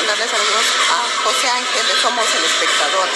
mandarle saludos a José Ángel de Somos el Espectador.